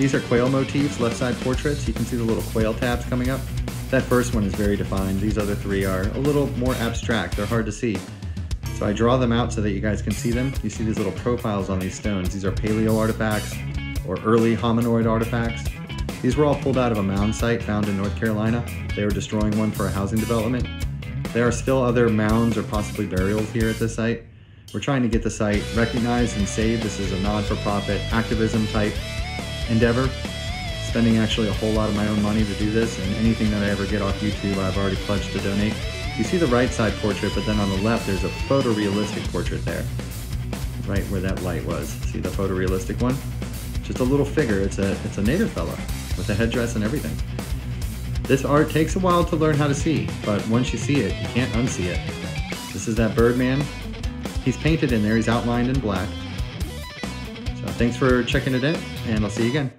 These are quail motifs, left side portraits. You can see the little quail tabs coming up. That first one is very defined. These other three are a little more abstract. They're hard to see. So I draw them out so that you guys can see them. You see these little profiles on these stones. These are paleo artifacts or early hominoid artifacts. These were all pulled out of a mound site found in North Carolina. They were destroying one for a housing development. There are still other mounds or possibly burials here at this site. We're trying to get the site recognized and saved. This is a non-for-profit activism type endeavor. Spending actually a whole lot of my own money to do this, and anything that I ever get off YouTube, I've already pledged to donate. You see the right side portrait, but then on the left, there's a photorealistic portrait there, right where that light was. See the photorealistic one? Just a little figure. It's a it's a native fella with a headdress and everything. This art takes a while to learn how to see, but once you see it, you can't unsee it. This is that Birdman. He's painted in there. He's outlined in black. So thanks for checking it in, and I'll see you again.